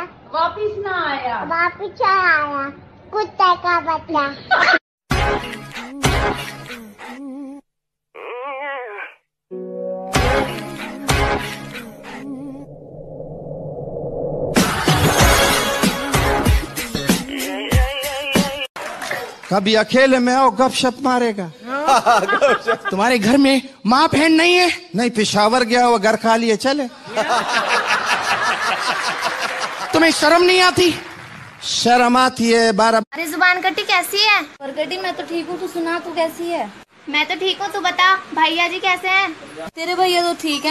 आया वापिस ना आया। वापिस आया। कुत्ते का बच्चा। कभी अकेले में आओ गपशप मारेगा? तुम्हारे घर में माँ बहन नहीं है? नहीं पिशावर गया वो घर खा लिए चले। तुम्हें शर्म नहीं आती? शर्म आती है बारह अरे ज़ुबान कटी कैसी है? प्रगति मैं तो ठीक हूँ तू सुना तू कैसी है? मैं तो ठीक हूँ तू बता भैया जी कैसे हैं? तेरे भैया तो ठीक है।